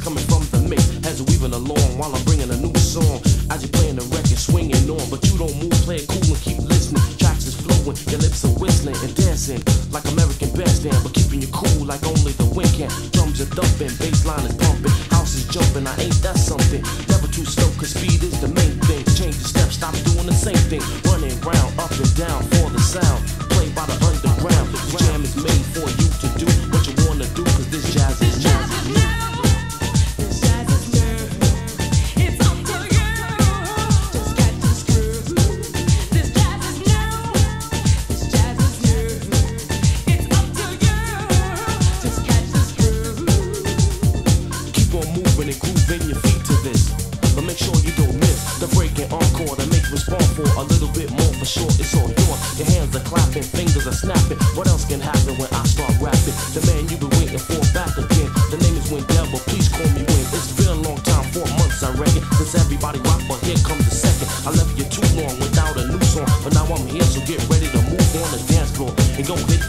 jazz coming from the mix. As we weaving along while I'm bringing a new song. As you're playing the record, swinging on. But you don't move, play it cool and keep listening. Tracks is flowing, your lips are whistling and dancing like American bandstand. But keeping you cool like only the wind can. Drums are thumping, bass line is pumping. House is jumping, I ain't that something. Never too slow, cause speed is the main thing. Change the steps, stop doing the same thing. Running round, up and down for the sound. For sure. It's all yours. Your hands are clapping, fingers are snapping. What else can happen when I start rapping? The man you've been waiting for back again. The name is Wendell, but please call me Win. It's been a long time, four months I reckon, since everybody rock, but here comes the second. I left you too long without a new song, but now I'm here, so get ready to move on the dance floor and go hit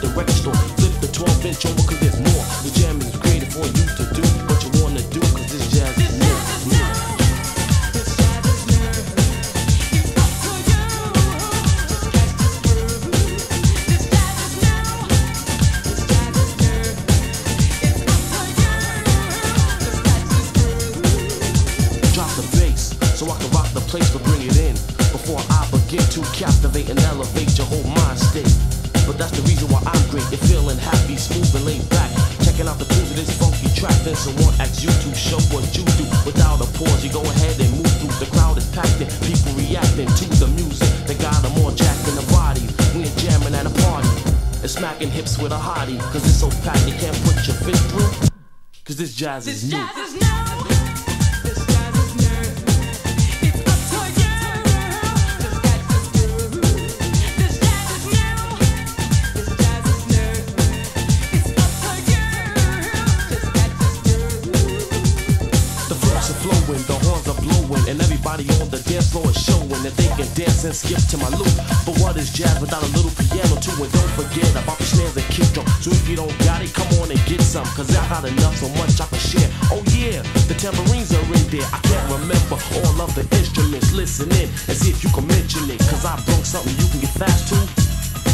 begin to captivate and elevate your whole mind state. But that's the reason why I'm great. You're feeling happy, smooth and laid back. Checking out the tunes of this funky track. Then someone asks you to show what you do. Without a pause, you go ahead and move through. The crowd is packed in, people reacting to the music. They got them all jacked in the body. We ain't jamming at a party. And smacking hips with a hottie. Cause it's so packed you can't put your fist through. Cause this jazz is new. The everybody on the dance floor is showing that they can dance and skip to my loop. But what is jazz without a little piano too? And don't forget about the snares and kick drum. So if you don't got it, come on and get some, cause I got enough, so much I can share. Oh yeah, the tambourines are in there. I can't remember all of the instruments. Listen in and see if you can mention it, cause I brought something you can get fast to.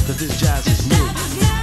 Cause this jazz is new.